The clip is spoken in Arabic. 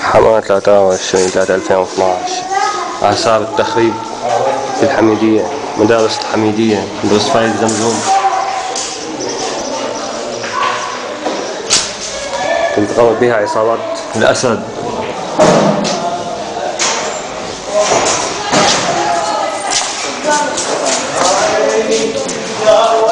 حماة 23 3 2012 آثار التخريب في الحميدية مدارس الحميدية. مدرسة فايد زمزم. كنت قامت بها عصابات. الأسد. Yeah.